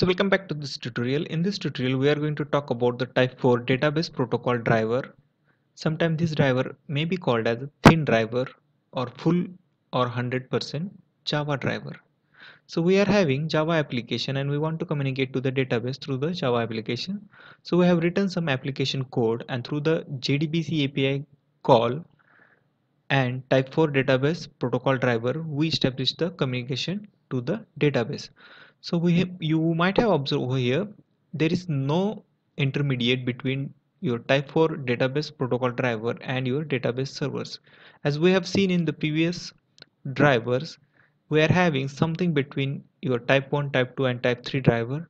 So welcome back to this tutorial. In this tutorial we are going to talk about the type 4 database protocol driver. Sometimes this driver may be called as thin driver or full or 100% Java driver. So we are having Java application and we want to communicate to the database through the Java application. So we have written some application code and through the JDBC API call and type 4 database protocol driver we establish the communication to the database so we have, you might have observed over here there is no intermediate between your type 4 database protocol driver and your database servers. As we have seen in the previous drivers we are having something between your type 1 type 2 and type 3 driver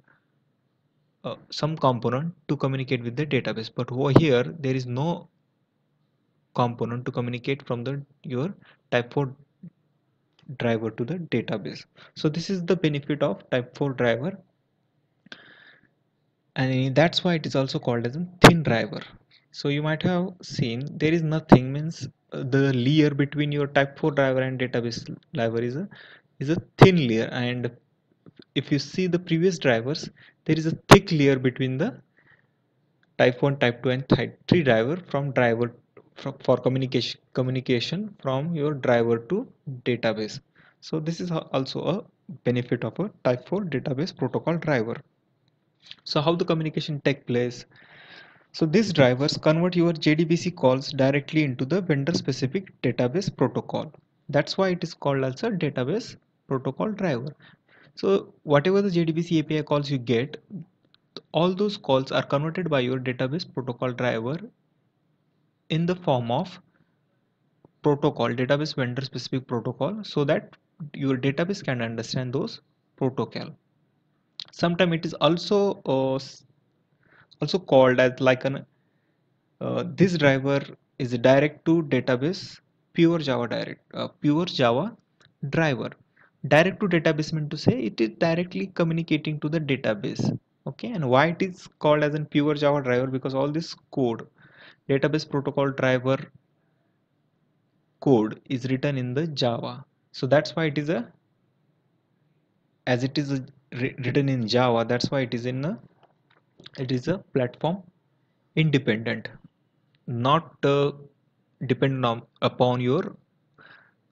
uh, some component to communicate with the database. But over here there is no component to communicate from the your type 4 driver to the database. So this is the benefit of type 4 driver. And that's why it is also called as a thin driver. So you might have seen there is nothing means uh, the layer between your type 4 driver and database driver is a is a thin layer. And if you see the previous drivers there is a thick layer between the type 1 type 2 and type 3 driver from driver for communication communication from your driver to database. So this is also a benefit of a type 4 database protocol driver. So how the communication take place? So these drivers convert your JDBC calls directly into the vendor specific database protocol. That's why it is called as a database protocol driver. So whatever the JDBC API calls you get all those calls are converted by your database protocol driver in the form of protocol database vendor specific protocol so that your database can understand those protocol. Sometimes it is also uh, also called as like an uh, this driver is direct to database pure java direct uh, pure java driver. Direct to database meant to say it is directly communicating to the database okay? And why it is called as a pure java driver? Because all this code database protocol driver code is written in the Java. So that's why it is a as it is written in Java that's why it is in a it is a platform independent not uh, dependent on, upon your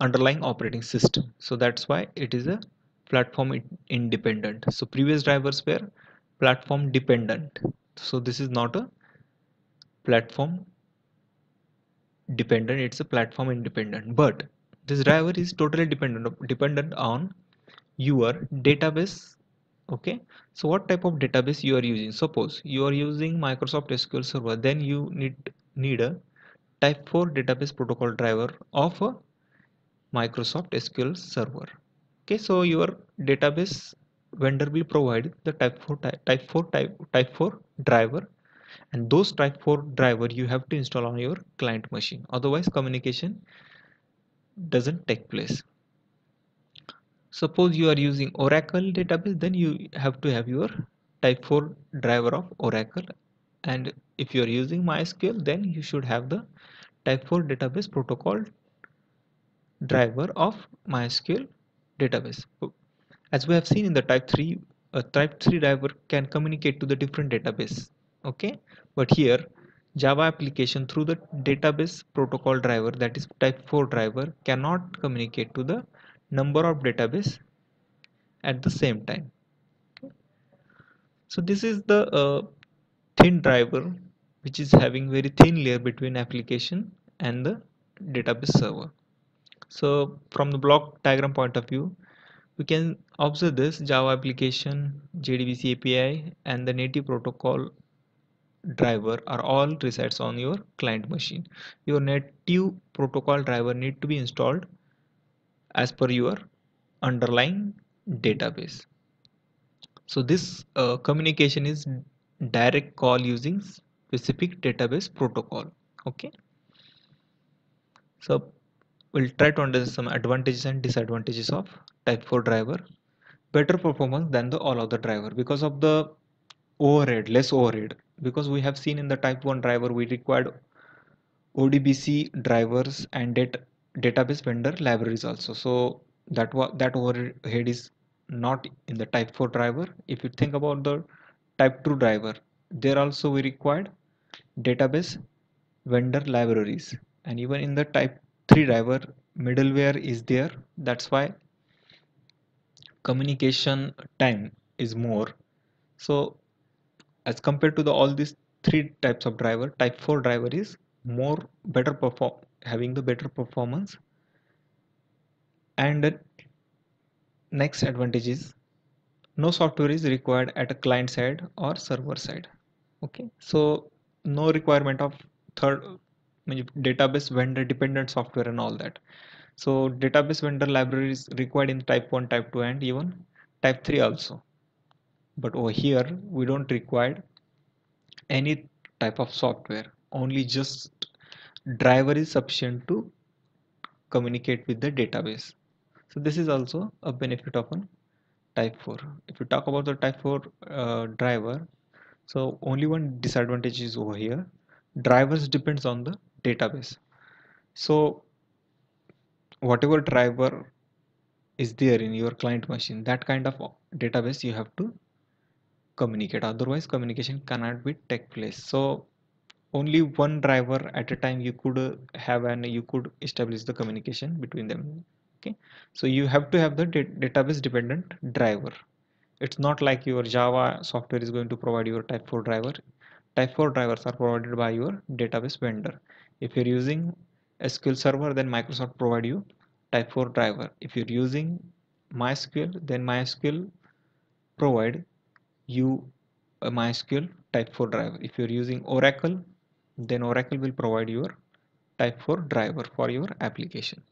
underlying operating system. So that's why it is a platform independent. So previous drivers were platform dependent. So this is not a platform dependent it's a platform independent. But this driver is totally dependent dependent on your database okay? So what type of database you are using? Suppose you are using microsoft sql server then you need need a type 4 database protocol driver of a microsoft sql server okay? So your database vendor will provide the type 4 type, type 4 type type 4 driver and those type 4 driver you have to install on your client machine. Otherwise communication doesn't take place. Suppose you are using oracle database then you have to have your type 4 driver of oracle. And if you are using mysql then you should have the type 4 database protocol driver of mysql database. As we have seen in the type 3 a type 3 driver can communicate to the different database okay? But here java application through the database protocol driver that is type 4 driver cannot communicate to the number of database at the same time. Okay. so this is the uh, thin driver which is having very thin layer between application and the database server. So from the block diagram point of view we can observe this java application jdbc api and the native protocol driver are all resides on your client machine. Your native protocol driver need to be installed as per your underlying database. So this uh, communication is direct call using specific database protocol okay? So we'll try to understand some advantages and disadvantages of type 4 driver. Better performance than the all other driver. Because of the overhead less overhead because we have seen in the type 1 driver we required ODBC drivers and dat database vendor libraries also. So that that overhead is not in the type 4 driver. If you think about the type 2 driver there also we required database vendor libraries. And even in the type 3 driver middleware is there. That's why communication time is more. So as compared to the all these three types of driver type 4 driver is more better perform having the better performance. And next advantage is no software is required at a client side or server side. Okay. So no requirement of third database vendor dependent software and all that. So database vendor library is required in type 1 type 2 and even type 3 also but over here we don't require any type of software. Only just driver is sufficient to communicate with the database. So this is also a benefit of a type 4 if you talk about the type 4 uh, driver so only one disadvantage is over here. Drivers depends on the database. So whatever driver is there in your client machine that kind of database you have to communicate. Otherwise communication cannot be take place. So only one driver at a time you could have and you could establish the communication between them okay? So you have to have the database dependent driver. It's not like your java software is going to provide your type 4 driver. Type 4 drivers are provided by your database vendor. If you're using sql server then microsoft provide you type 4 driver. If you're using mysql then mysql provide you a mysql type 4 driver. If you're using oracle then oracle will provide your type 4 driver for your application